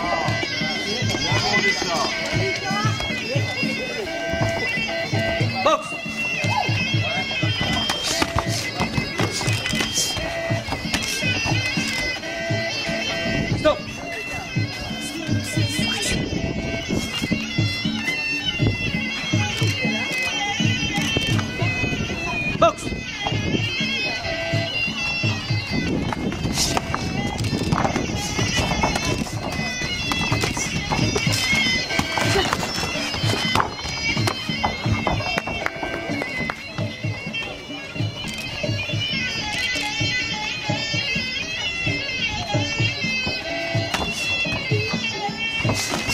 Oh.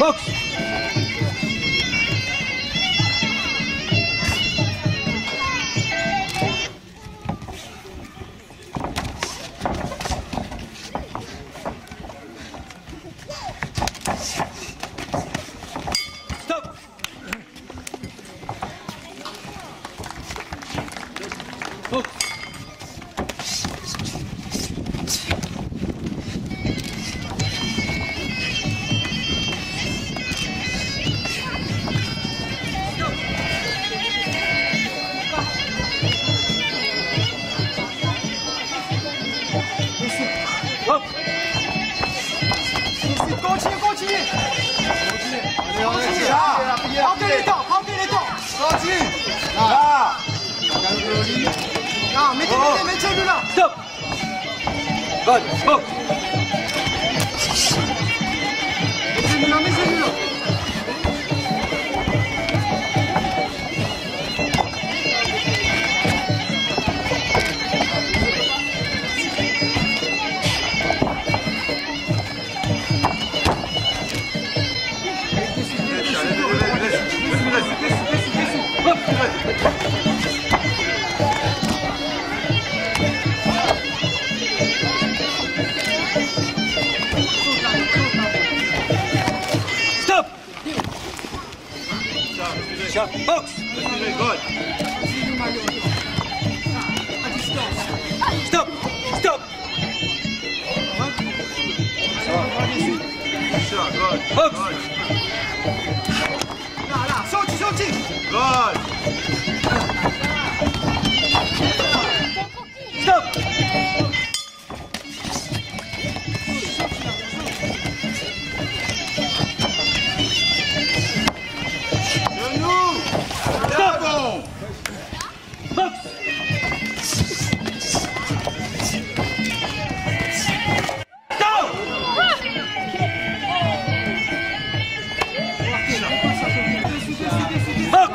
ボッ啊！没没没没接住啦！走，t o Shut Box! Good. Stop! Stop! Box! Good. Good.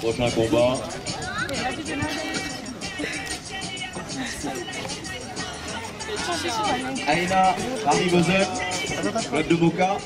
Prochain combat. Aïna, Harry Bozek, club de Boca.